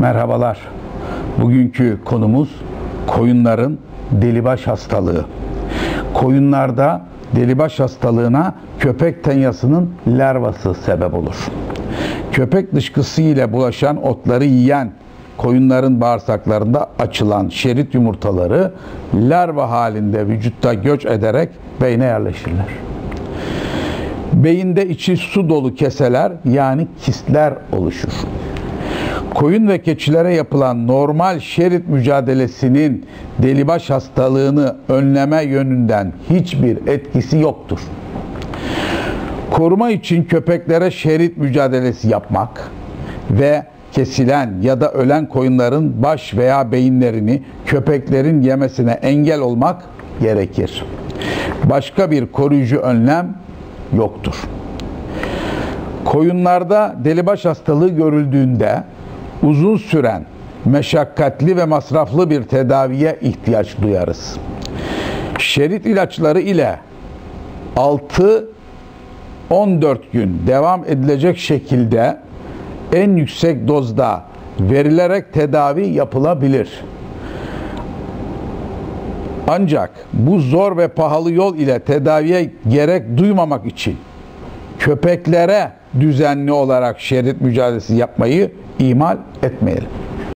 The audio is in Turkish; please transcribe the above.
Merhabalar. Bugünkü konumuz koyunların delibaş hastalığı. Koyunlarda delibaş hastalığına köpek tenyasının larvası sebep olur. Köpek dışkısı ile bulaşan otları yiyen koyunların bağırsaklarında açılan şerit yumurtaları larva halinde vücutta göç ederek beyne yerleşirler. Beyinde içi su dolu keseler yani kistler oluşur. Koyun ve keçilere yapılan normal şerit mücadelesinin delibaş hastalığını önleme yönünden hiçbir etkisi yoktur. Koruma için köpeklere şerit mücadelesi yapmak ve kesilen ya da ölen koyunların baş veya beyinlerini köpeklerin yemesine engel olmak gerekir. Başka bir koruyucu önlem yoktur. Koyunlarda delibaş hastalığı görüldüğünde uzun süren, meşakkatli ve masraflı bir tedaviye ihtiyaç duyarız. Şerit ilaçları ile 6 14 gün devam edilecek şekilde en yüksek dozda verilerek tedavi yapılabilir. Ancak bu zor ve pahalı yol ile tedaviye gerek duymamak için köpeklere düzenli olarak şerit mücadelesi yapmayı ihmal etmeyelim.